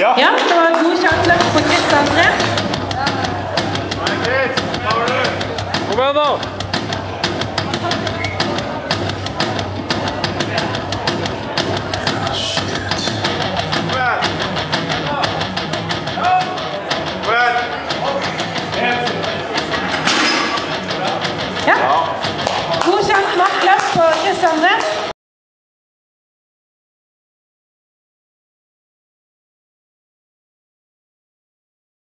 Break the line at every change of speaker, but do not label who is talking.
Ja. ja
det var en god sjanseløp på Kristian 3.
Kom igjen,
da!